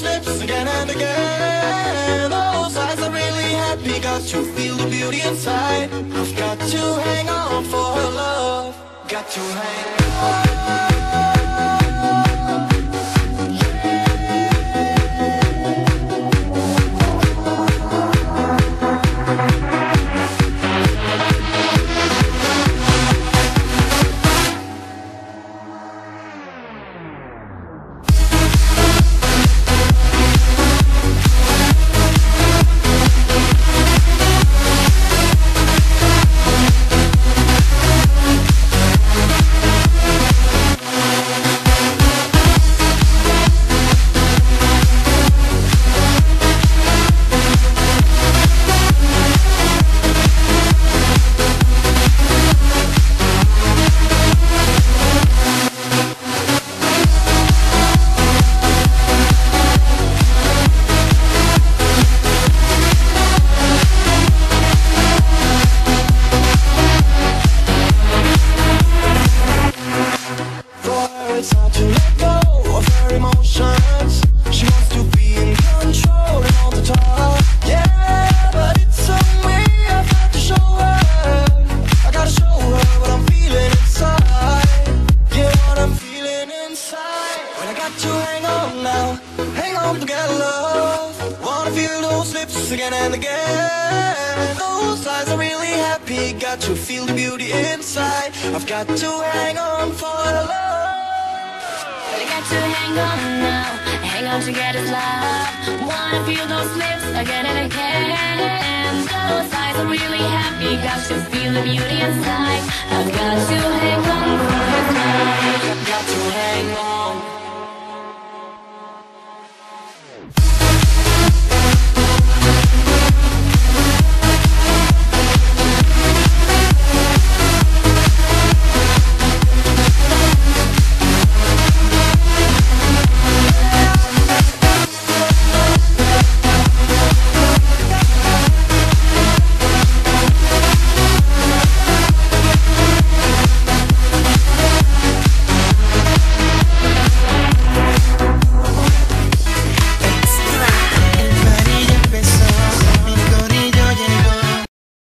slips again and again. Those eyes are really happy, got to feel the beauty inside. I've got to hang on for her love, got to hang on. Love again and again Those are really happy Got to feel the beauty inside I've got to hang on for love got to hang on now, hang on to get his love. Wanna feel those lips again and again. Those eyes are really happy, got to feel the beauty inside. I've. Got to hang on